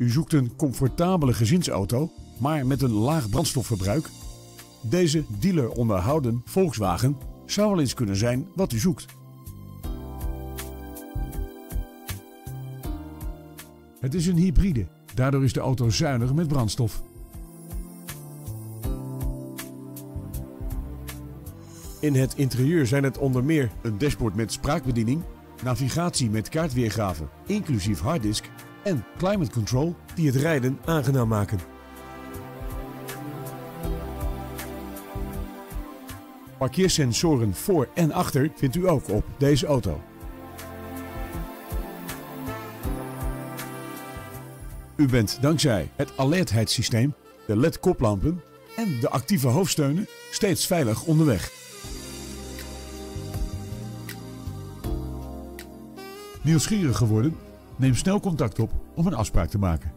U zoekt een comfortabele gezinsauto, maar met een laag brandstofverbruik? Deze dealer onderhouden Volkswagen zou wel eens kunnen zijn wat u zoekt. Het is een hybride, daardoor is de auto zuinig met brandstof. In het interieur zijn het onder meer een dashboard met spraakbediening, navigatie met kaartweergave, inclusief harddisk en climate control die het rijden aangenaam maken. Parkeersensoren voor en achter vindt u ook op deze auto. U bent dankzij het alertheidssysteem, de LED-koplampen en de actieve hoofdsteunen steeds veilig onderweg. Nieuwsgierig geworden? Neem snel contact op om een afspraak te maken.